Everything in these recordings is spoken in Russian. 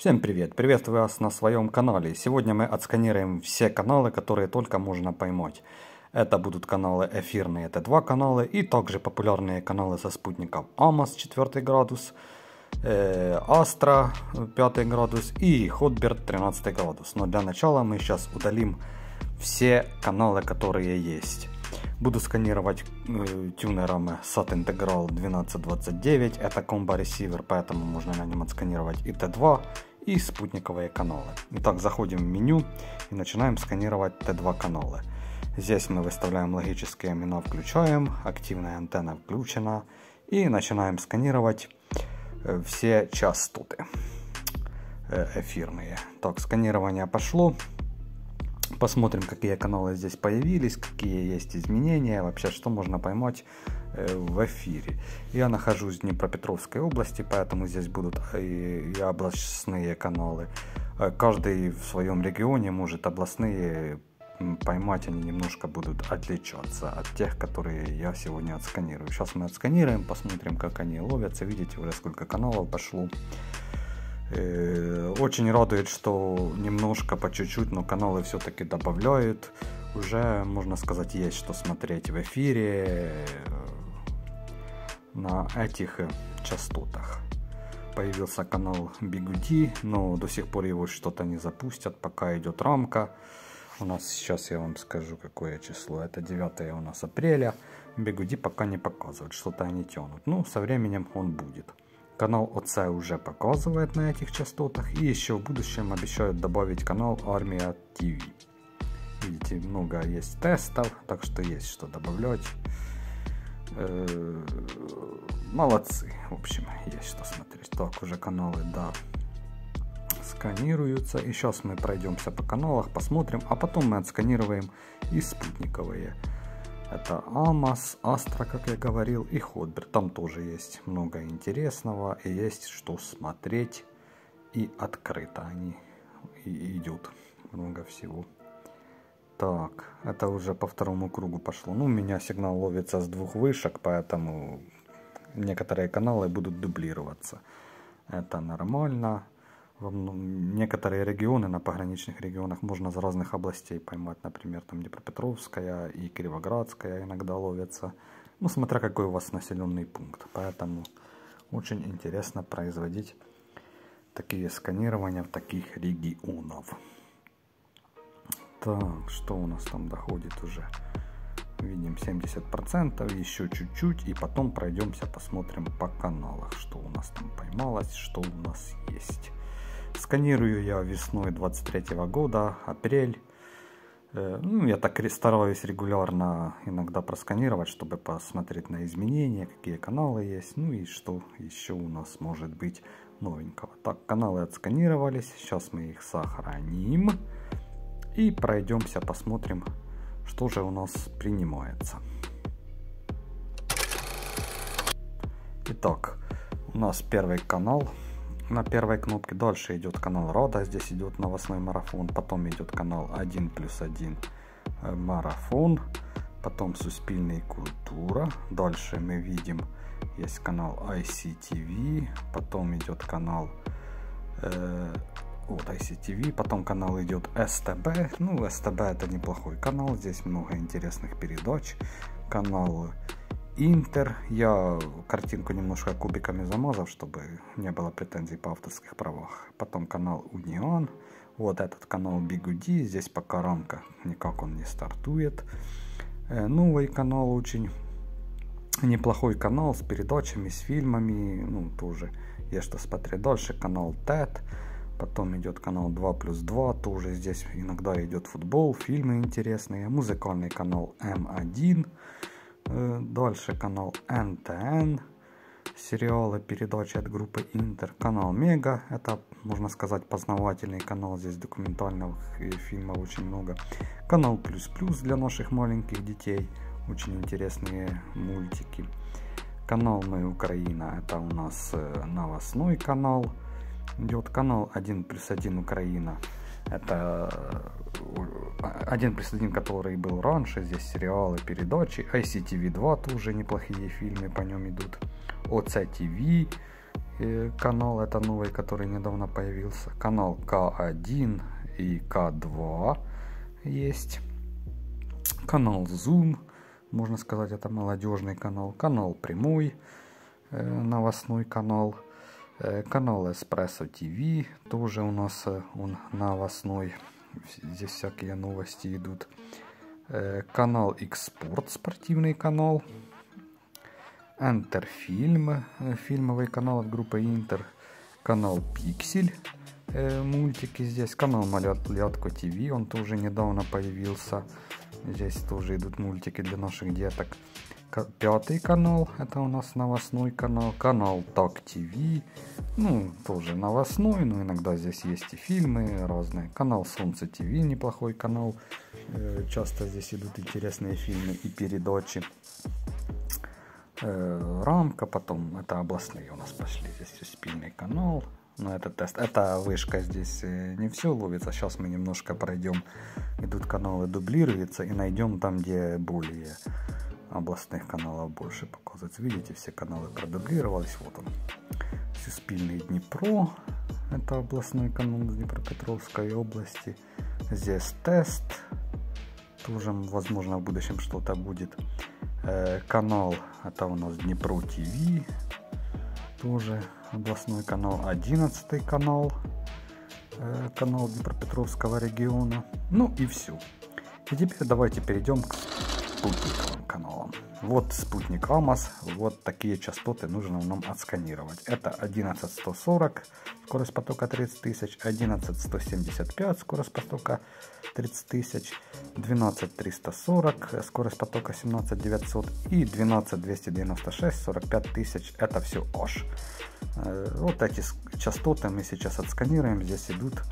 Всем привет! Приветствую вас на своем канале. Сегодня мы отсканируем все каналы, которые только можно поймать. Это будут каналы эфирные, это два канала, и также популярные каналы со спутников Амос 4 градус, э, Астра 5 градус и Хотберт 13 градус. Но для начала мы сейчас удалим все каналы, которые есть. Буду сканировать э, тюнером SAT Integral 1229, это комбо ресивер, поэтому можно на нем отсканировать и Т2, и спутниковые каналы. Итак, заходим в меню и начинаем сканировать Т2 каналы. Здесь мы выставляем логические имена, включаем, активная антенна включена и начинаем сканировать э, все частоты э, эфирные. Так, сканирование пошло. Посмотрим, какие каналы здесь появились, какие есть изменения, вообще что можно поймать э, в эфире. Я нахожусь в Днепропетровской области, поэтому здесь будут и, и областные каналы. Э, каждый в своем регионе может областные поймать, они немножко будут отличаться от тех, которые я сегодня отсканирую. Сейчас мы отсканируем, посмотрим, как они ловятся. Видите, уже сколько каналов пошло. Э, очень радует, что немножко по чуть-чуть, но каналы все-таки добавляют. Уже, можно сказать, есть что смотреть в эфире э, на этих частотах. Появился канал Бигуди, но до сих пор его что-то не запустят, пока идет рамка. У нас сейчас я вам скажу, какое число. Это 9 у нас апреля. Бигуди пока не показывает, что-то они тянут. Ну, со временем он будет. Канал ОЦ уже показывает на этих частотах. И еще в будущем обещают добавить канал Армия ТВ. Видите, много есть тестов, так что есть что добавлять. Э, молодцы, в общем, есть что смотреть. Так, уже каналы, да, сканируются. И сейчас мы пройдемся по каналах, посмотрим, а потом мы отсканируем и спутниковые. Это Амос, Астра, как я говорил, и Ходбер. Там тоже есть много интересного и есть что смотреть. И открыто они и идут. Много всего. Так, это уже по второму кругу пошло. Ну, у меня сигнал ловится с двух вышек, поэтому некоторые каналы будут дублироваться. Это нормально некоторые регионы, на пограничных регионах можно из разных областей поймать. Например, там Днепропетровская и Кировоградская иногда ловятся. Ну, смотря какой у вас населенный пункт. Поэтому очень интересно производить такие сканирования в таких регионах. Так, что у нас там доходит уже? Видим 70%, еще чуть-чуть, и потом пройдемся, посмотрим по каналах, что у нас там поймалось, что у нас есть. Сканирую я весной 23 года, апрель. Э, ну, я так стараюсь регулярно иногда просканировать, чтобы посмотреть на изменения, какие каналы есть, ну и что еще у нас может быть новенького. Так, каналы отсканировались, сейчас мы их сохраним и пройдемся, посмотрим, что же у нас принимается. Итак, у нас первый канал на первой кнопке. Дальше идет канал Рода, здесь идет новостной марафон. Потом идет канал 1 плюс 1 э, марафон. Потом Суспильная культура. Дальше мы видим, есть канал ICTV. Потом идет канал э, вот ICTV. Потом канал идет СТБ. Ну, СТБ это неплохой канал. Здесь много интересных передач. Канал Интер. Я картинку немножко кубиками замазал, чтобы не было претензий по авторских правах. Потом канал Union. Вот этот канал Бигуди. Здесь пока рамка никак он не стартует. Э, новый канал очень неплохой канал с передачами, с фильмами. Ну, тоже есть что смотреть. Дальше канал TED. Потом идет канал 2 плюс 2. Тоже здесь иногда идет футбол, фильмы интересные. Музыкальный канал М1. Э, дальше канал НТН, сериалы, передачи от группы Интер. Канал Мега, это, можно сказать, познавательный канал, здесь документальных фильмов очень много. Канал Плюс Плюс для наших маленьких детей, очень интересные мультики. Канал Мы Украина, это у нас э, новостной канал. Идет канал 1 плюс 1 Украина, это один плюс один, который был раньше, здесь сериалы, передачи. ICTV 2 тоже неплохие фильмы по нем идут. OC TV, канал, это новый, который недавно появился. Канал К1 и К2 есть. Канал Zoom, можно сказать, это молодежный канал. Канал Прямой, э, новостной канал. Э, канал Эспрессо ТВ, тоже у нас э, он новостной. Здесь всякие новости идут. Канал Экспорт, спортивный канал. Интерфильм, фильмовый канал от группы Интер. Канал Пиксель, мультики здесь. Канал Малятко ТВ, он тоже недавно появился. Здесь тоже идут мультики для наших деток. Пятый канал, это у нас новостной канал. Канал Так ТВ, ну, тоже новостной, но иногда здесь есть и фильмы разные. Канал Солнце ТВ, неплохой канал. Э, часто здесь идут интересные фильмы и передачи. Э, рамка, потом это областные у нас пошли. Здесь спильный канал, на этот тест. Это вышка здесь э, не все ловится. Сейчас мы немножко пройдем. Идут каналы дублируются и найдем там, где более областных каналов больше показывается. Видите, все каналы продублировались. Вот он. Суспильный Днепро. Это областной канал Днепропетровской области. Здесь тест. Тоже, возможно, в будущем что-то будет. Э, канал, это у нас Днепро ТВ. Тоже областной канал, 11 канал, э, канал Днепропетровского региона. Ну и все. И теперь давайте перейдем к спутниковым каналам. Вот спутник АМАС, вот такие частоты нужно нам отсканировать. Это 11140, скорость потока 30 тысяч, 11175, скорость потока 30 тысяч, 12340, скорость потока 17900 и 12296, 45 тысяч. Это все ОШ. Э, вот эти частоты мы сейчас отсканируем. Здесь идут.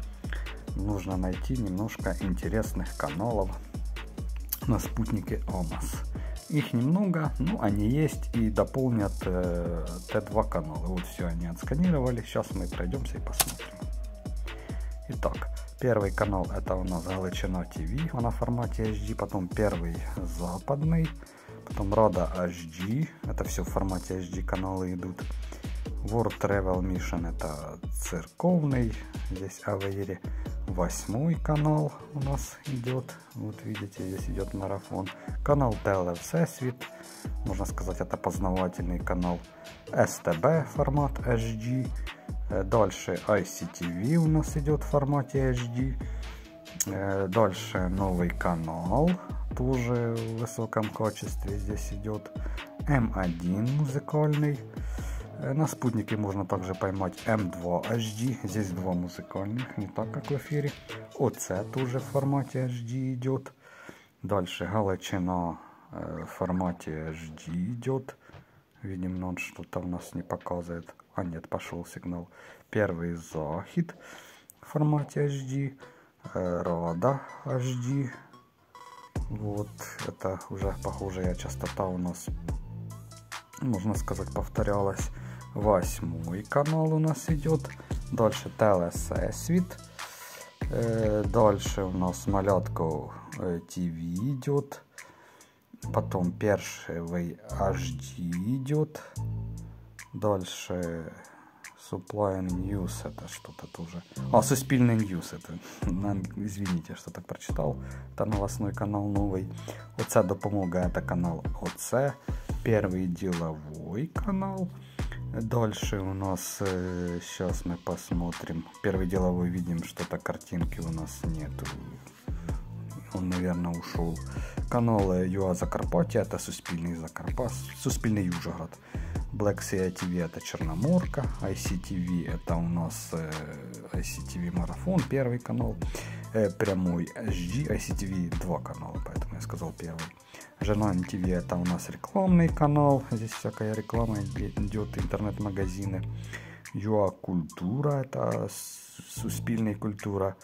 Нужно найти немножко интересных каналов на спутнике ОМАС. Их немного, но они есть и дополнят э, Т2 каналы. Вот все они отсканировали. Сейчас мы пройдемся и посмотрим. Итак, первый канал это у нас Галичина ТВ, он на формате HD. Потом первый западный, потом Рада HD, это все в формате HD каналы идут. World Travel Mission это церковный, здесь Авейри восьмой канал у нас идет, вот видите, здесь идет марафон. Канал TLFC можно сказать это познавательный канал. STB формат HD, э, дальше ICTV у нас идет в формате HD. Э, дальше новый канал, тоже в высоком качестве здесь идет. M1 музыкальный. Э, на спутнике можно также поймать M2 HD. Здесь два музыкальных, не так как в эфире. ОЦ тоже в формате HD идет. Дальше Галичина э, в формате HD идет. Видим, он что-то у нас не показывает. А нет, пошел сигнал. Первый захид в формате HD. Э, Рада HD. Вот, это уже похожая частота у нас, можно сказать, повторялась. Восьмой канал у нас идет. Дальше Э, дальше у нас малятка э, ТВ идет. Потом першевый HD идет. Дальше Supply News это что-то тоже. А, Суспильный News это. Извините, что так прочитал. Это новостной канал новый. Оце допомога это канал ОЦ. Первый деловой канал. Дальше у нас, э, сейчас мы посмотрим. Первый деловой видим, что-то картинки у нас нету. Он, наверное, ушел. Канал ЮА Закарпаття, это Суспільний Закарпат, Суспільний Южгород. Black Sea TV это Черноморка, ICTV это у нас э, ICTV Марафон, первый канал, э, прямой HD, ICTV два канала, поэтому я сказал первый. Жена ТВ это у нас рекламный канал. Здесь всякая реклама идет, интернет-магазины. Юа Культура это суспільний культура.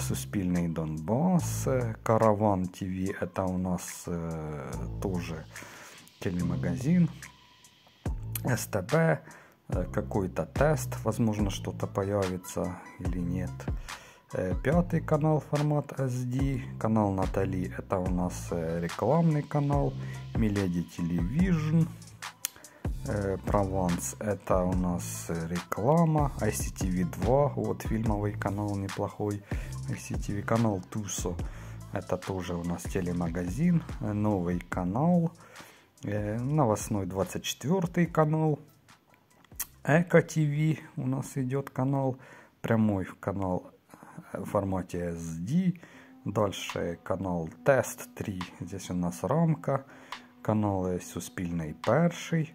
Суспільний Донбасс. Караван ТВ это у нас э, тоже телемагазин. СТБ. Э, какой-то тест. Возможно что-то появится или нет. Э, пятый канал формат SD. Канал Натали это у нас э, рекламный канал. Миледи Television. Э, Прованс это у нас реклама. ICTV 2, вот фильмовый канал неплохой. ICTV канал Тусо, это тоже у нас телемагазин. Новый канал. Новостной 24 канал. Эко ТВ у нас идет канал. Прямой канал формате SD. Дальше канал Тест 3. Здесь у нас рамка. Канал Суспільний перший.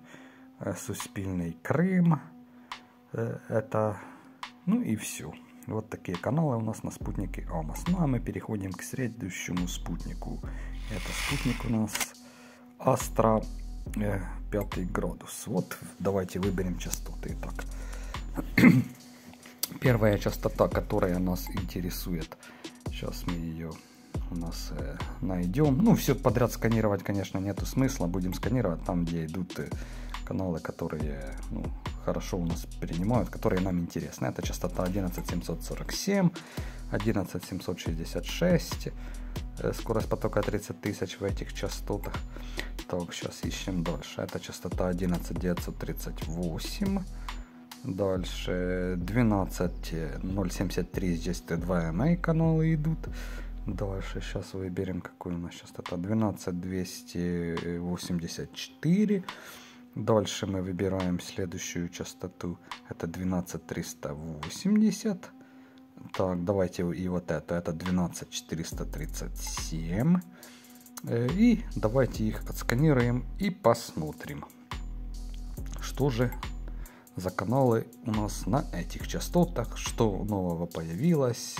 Суспільний Крым. Это, ну и все. Вот такие каналы у нас на спутнике Амос. Ну а мы переходим к следующему спутнику. Это спутник у нас Астра 5 градус. Вот давайте выберем частоты. Итак, первая частота, которая нас интересует. Сейчас мы ее у нас э, найдем. Ну, все подряд сканировать, конечно, нету смысла. Будем сканировать там, где идут э, каналы, которые ну, хорошо у нас принимают, которые нам интересны. Это частота 11747, 11766, э, скорость потока 30 тысяч в этих частотах. Так, сейчас ищем дальше. Это частота 11938. Дальше 12073, здесь Т2МА каналы идут. Дальше сейчас выберем, какой у нас частота. 12284. Дальше мы выбираем следующую частоту. Это 12380. Так, давайте и вот это. Это 12437. Э, и давайте их отсканируем и посмотрим, что же за каналы у нас на этих частотах, что нового появилось,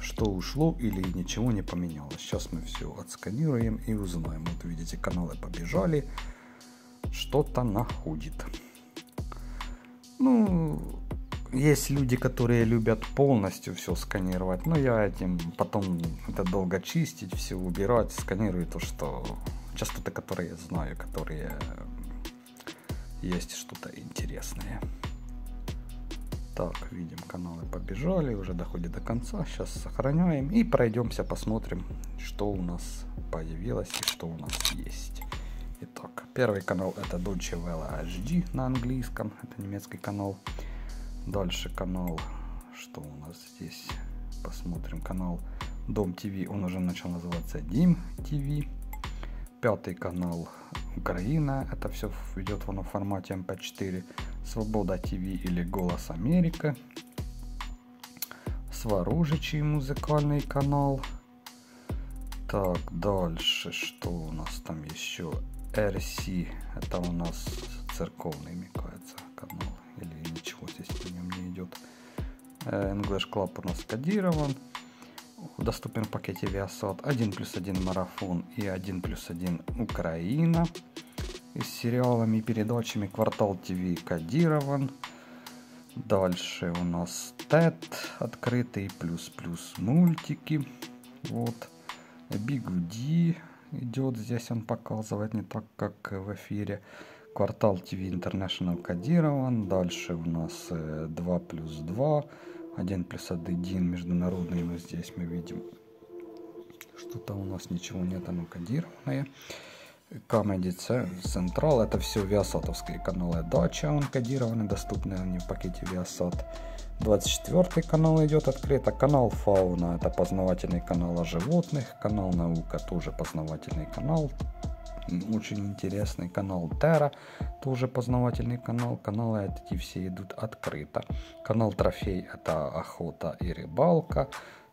что ушло или ничего не поменялось. Сейчас мы все отсканируем и узнаем. Вот видите, каналы побежали что-то находит. Ну, есть люди, которые любят полностью все сканировать, но я этим потом это долго чистить, все убирать, сканирую то, что частоты, которые я знаю, которые есть что-то интересное. Так, видим, каналы побежали, уже доходит до конца. Сейчас сохраняем и пройдемся, посмотрим, что у нас появилось и что у нас есть. Итак, первый канал это Deutsche Welle HD на английском, это немецкий канал. Дальше канал, что у нас здесь, посмотрим, канал Дом ТВ, он уже начал называться Дим ТВ. Пятый канал Украина, это все идет в формате MP4. Свобода ТВ или Голос Америка. Сварожичий музыкальный канал. Так, дальше, что у нас там еще? RC. Это у нас церковный, мне кажется, канал. Или ничего здесь по нем не идет. Э, English Club у нас кодирован. Доступен в пакете Viasat 1 плюс 1 марафон и 1 плюс 1 Украина. И с сериалами и передачами Квартал ТВ кодирован. Дальше у нас TED открытый, плюс-плюс мультики. Вот. Бигуди идет. Здесь он показывает не так, как в эфире. Квартал ТВ International кодирован. Дальше у нас 2 э, плюс 2. 1 плюс 1 международный. Но здесь мы видим, что-то у нас ничего нет, оно кодированное. Comedy Central, это все виасатовские каналы. Дача, он кодированный, доступны они в пакете Viasat. 24 канал идет открыто. Канал Фауна, это познавательный канал о животных. Канал Наука, тоже познавательный канал. Очень интересный канал Терра, тоже познавательный канал. Каналы эти все идут открыто. Канал Трофей, это охота и рыбалка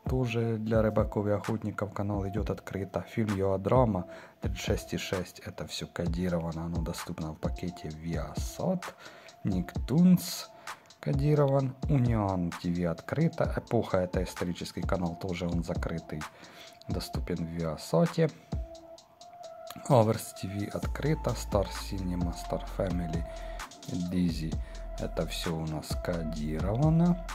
тоже для рыбаков и охотников канал идет открыто. Фильм Йоадрама 36.6 это все кодировано, оно доступно в пакете Viasat. Никтунс кодирован. Униан ТВ открыто. Эпоха это исторический канал, тоже он закрытый. Доступен в Viasat. Аверс ТВ открыто. Star Cinema, Star Family, Dizzy. Это все у нас кодировано.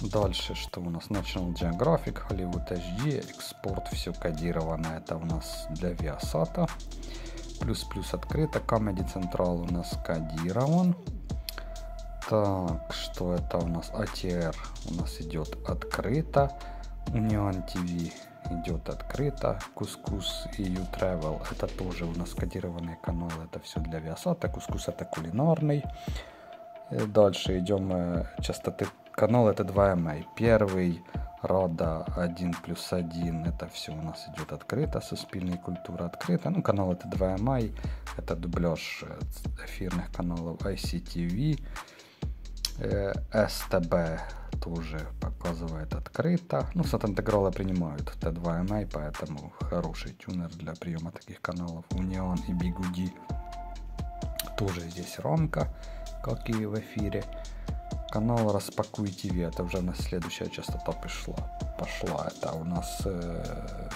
Дальше, что у нас? National Geographic, Hollywood HD, экспорт, все кодировано. Это у нас для Viasat. Плюс-плюс открыто. Comedy Central у нас кодирован. Так, что это у нас? ATR у нас идет открыто. Union TV идет открыто. Кускус и You Travel это тоже у нас кодированные каналы. Это все для Viasat. Кускус это кулинарный. Э, дальше идем э, частоты канал это 2MA. Первый Рада 1 плюс 1 это все у нас идет открыто, суспільной культуры открыто. Ну, канал это 2MI, это дубляж эфирных каналов ICTV. СТБ тоже показывает открыто. Ну, сат-интегралы принимают Т2MI, поэтому хороший тюнер для приема таких каналов. Union и Бигуди. Тоже здесь рамка, как и в эфире канал Распакуй ТВ. Это уже на следующая частота пошла. Пошла. Это у нас э,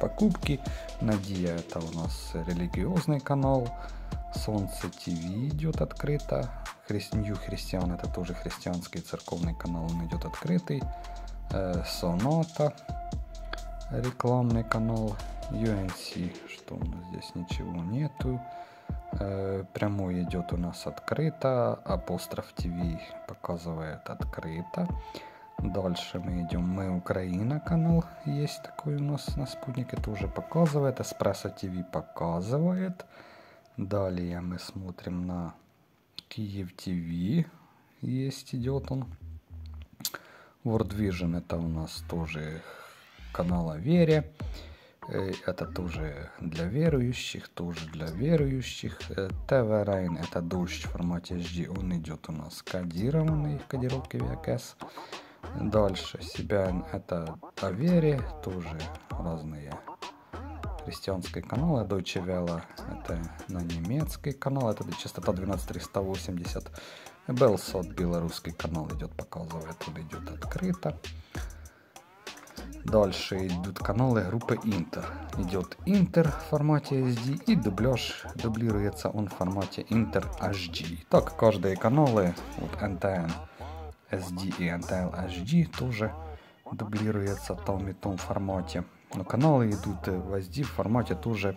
покупки. Надия это у нас религиозный канал. Солнце ТВ идет открыто. Хри... Нью Христиан это тоже христианский церковный канал. Он идет открытый. Э, Соната рекламный канал. UNC, что у нас здесь ничего нету. Э, прямой идет у нас открыто. Апостроф ТВ показывает открыто. Дальше мы идем Мы Украина канал. Есть такой у нас на спутнике. Тоже показывает. Эспрессо ТВ показывает. Далее мы смотрим на Киев ТВ. Есть идет он. World Vision это у нас тоже канал о вере. Э, это тоже для верующих, тоже для верующих. Э, ТВ Райн это дождь в формате HD, он идет у нас кодированный в кодировке VKS. Дальше себя это о вере, тоже разные христианские каналы. Deutsche Welle это на немецкий канал, это частота 12380. Белсот белорусский канал идет, показывает, он идет открыто. Дальше идут каналы группы Интер. Идет Интер в формате SD и дубляж дублируется он в формате Интер HD. Так, каждые каналы, вот NTN SD и NTL HD тоже дублируется в том и том формате. Но каналы идут в SD в формате тоже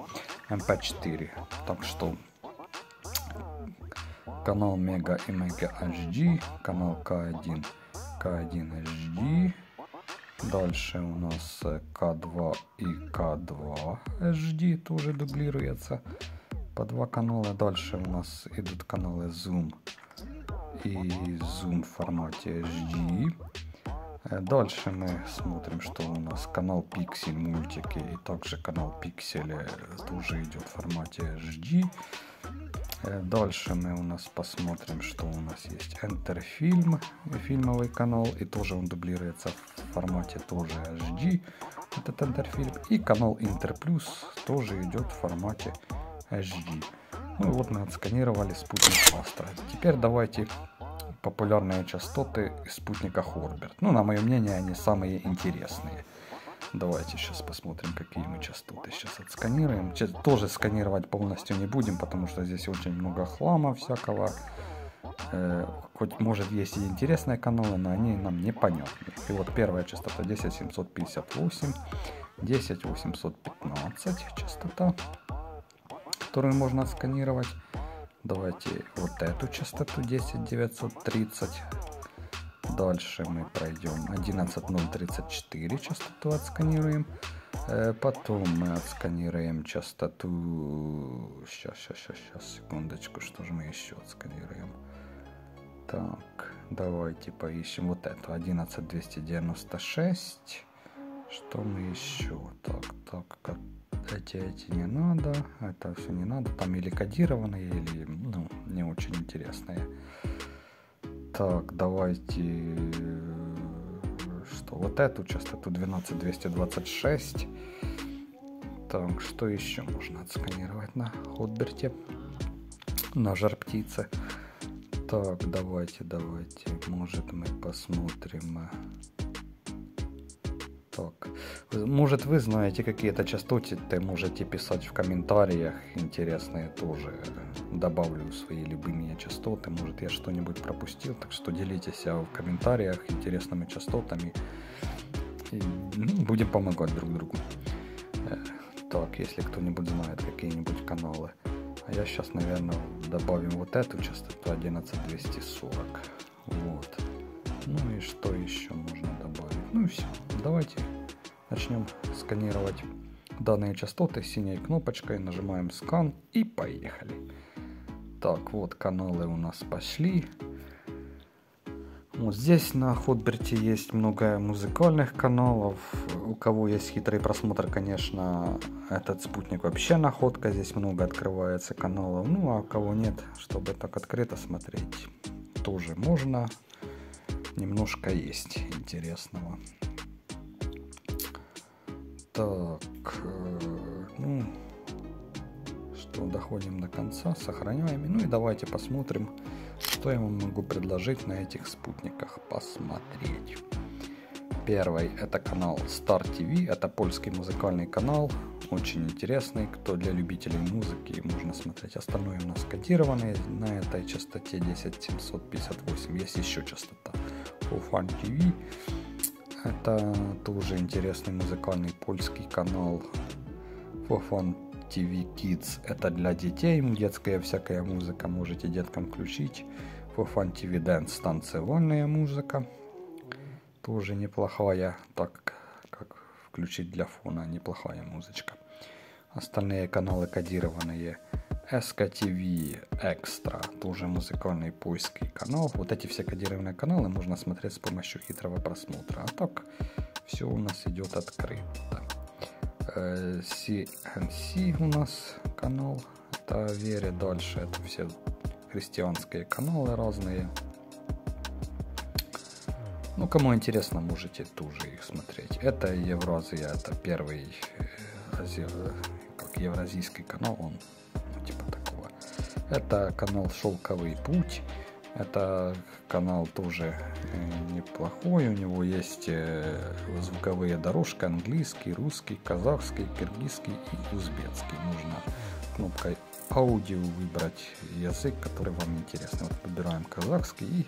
MP4. Так что канал Mega и Mega HD, канал K1, K1 HD, Дальше у нас К2 и К2 HD тоже дублируется по два канала. Дальше у нас идут каналы Zoom и Zoom в формате HD. Дальше мы смотрим, что у нас канал Pixel мультики и также канал Pixel тоже идет в формате HD. Э, дальше мы у нас посмотрим, что у нас есть Enter фильмовый канал, и тоже он дублируется в формате тоже HD, этот Enter и канал Plus тоже идет в формате HD. Ну и вот мы отсканировали спутник Astra. Теперь давайте популярные частоты спутника Хорберт. Ну, на мое мнение, они самые интересные. Давайте сейчас посмотрим, какие мы частоты сейчас отсканируем. Тоже сканировать полностью не будем, потому что здесь очень много хлама всякого. Э, хоть может есть и интересные каналы, но они нам непонятны. И вот первая частота 10758, 10815 частота, которую можно отсканировать. Давайте вот эту частоту 10930 Дальше мы пройдем 11034 частоту отсканируем. Э, потом мы отсканируем частоту... Сейчас, сейчас, сейчас, сейчас, секундочку, что же мы еще отсканируем? Так, давайте поищем вот эту 11296. Что мы еще? Так, так, эти, эти не надо, это все не надо. Там или кодированные, или ну, не очень интересные. Так, давайте... Что, вот эту частоту 12226. Так, что еще можно отсканировать на Хотберте? На жар птицы. Так, давайте, давайте. Может мы посмотрим э, так. Может вы знаете какие-то частоты, можете писать в комментариях. Интересные тоже. Добавлю свои любимые частоты. Может я что-нибудь пропустил. Так что делитесь в комментариях интересными частотами. И, ну, будем помогать друг другу. Э, так, если кто-нибудь знает какие-нибудь каналы. А я сейчас, наверное, добавим вот эту частоту 11240. Вот. Ну и что еще можно добавить? Ну и все. Давайте начнем отсканировать данные частоты синей кнопочкой, нажимаем скан и поехали. Так, вот каналы у нас пошли. Вот здесь на Ходберте есть много музыкальных каналов. У кого есть хитрый просмотр, конечно, этот спутник вообще находка. Здесь много открывается каналов. Ну, а у кого нет, чтобы так открыто смотреть, тоже можно. Немножко есть интересного. Так, э, ну, что, доходим до конца, сохраняем. Ну и давайте посмотрим, что я вам могу предложить на этих спутниках посмотреть. Первый это канал Star TV, это польский музыкальный канал, очень интересный, кто для любителей музыки, можно смотреть. Остальное у нас кодированное на этой частоте 10758, есть еще частота Fun TV, это тоже интересный музыкальный польский канал Fun TV Kids. Это для детей, детская всякая музыка, можете деткам включить. For Fun TV Dance, танцевальная музыка. Тоже неплохая, так как включить для фона, неплохая музычка. Остальные каналы кодированные. SKTV Extra, тоже музыкальный поиский канал. Вот эти все кодированные каналы можно смотреть с помощью хитрого просмотра. А так все у нас идет открыто. CNC у нас канал. Это Вере дальше. Это все христианские каналы разные. Ну, кому интересно, можете тоже их смотреть. Это Евразия, это первый э, как евразийский канал, он типа такого. Это канал Шелковый путь. Это канал тоже э, неплохой. У него есть э, звуковые дорожки английский, русский, казахский, киргизский и узбекский. Можно кнопкой аудио выбрать язык, который вам интересен. Вот выбираем казахский и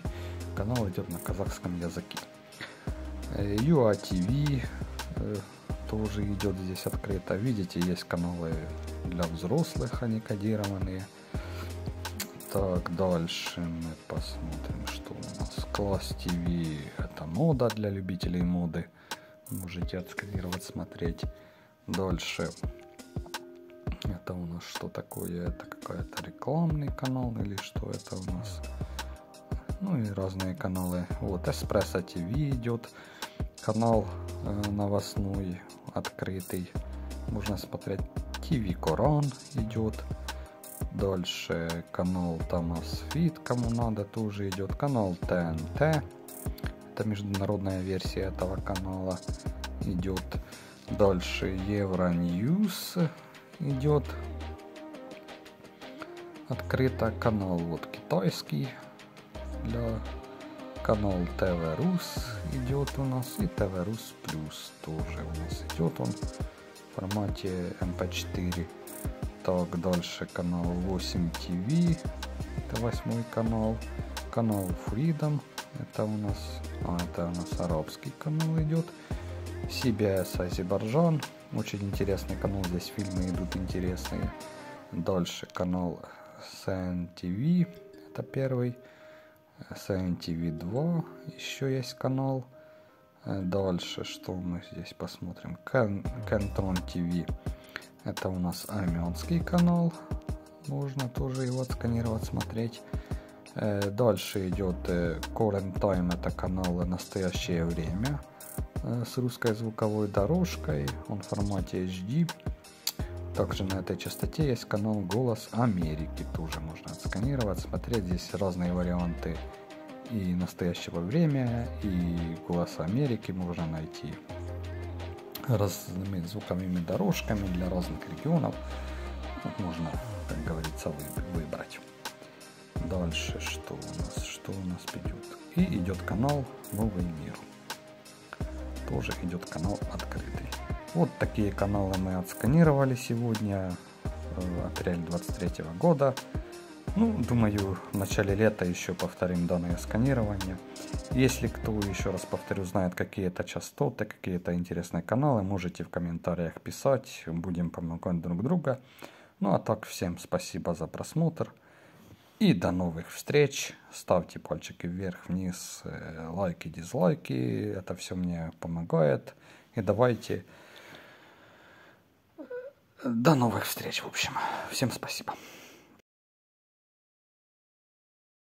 канал идет на казахском языке. UATV э, тоже идет здесь открыто. Видите, есть каналы для взрослых, они кодированные. Так, дальше мы посмотрим, что у нас. Класс ТВ это мода для любителей моды. Можете отсканировать, смотреть. Дальше это у нас что такое? Это какой-то рекламный канал или что это у нас? Ну и разные каналы. Вот Эспрессо ТВ идет. Канал э, новостной, открытый. Можно смотреть. ТВ Коран идет. Дальше канал Томас Фит, кому надо, тоже идет. Канал ТНТ. Это международная версия этого канала идет. Дальше Евроньюз идет открыто канал вот китайский для канал ТВ Рус идет у нас и ТВ Рус Плюс тоже у нас идет. Он в формате MP4 эм так дальше канал 8 ТВ это восьмой канал. Канал Freedom. Это у нас а это у нас арабский канал идет. CBS Азербайджан. Очень интересный канал, здесь фильмы идут интересные. Дальше канал CNTV, это первый. CNTV 2, еще есть канал. Дальше, что мы здесь посмотрим? Кантон ТВ, это у нас армянский канал. Можно тоже его отсканировать, смотреть. Дальше идет Current Time, это канал «Настоящее время». Э, с русской звуковой дорожкой, он в формате HD. Также на этой частоте есть канал «Голос Америки», тоже можно отсканировать, смотреть. Здесь разные варианты и настоящего времени, и «Голос Америки» можно найти разными звуковыми дорожками для разных регионов. Вот можно, как говорится, выбрать. Дальше что у нас? Что у нас идет? И идет канал «Новый мир» тоже идет канал открытый. Вот такие каналы мы отсканировали сегодня, э, апрель 23 года. Ну, думаю, в начале лета еще повторим данное сканирование. Если кто, еще раз повторю, знает какие-то частоты, какие-то интересные каналы, можете в комментариях писать, будем помогать друг друга. Ну а так, всем спасибо за просмотр. И до новых встреч. Ставьте пальчики вверх, вниз, э, лайки, дизлайки. Это все мне помогает. И давайте До новых встреч, в общем. Всем спасибо.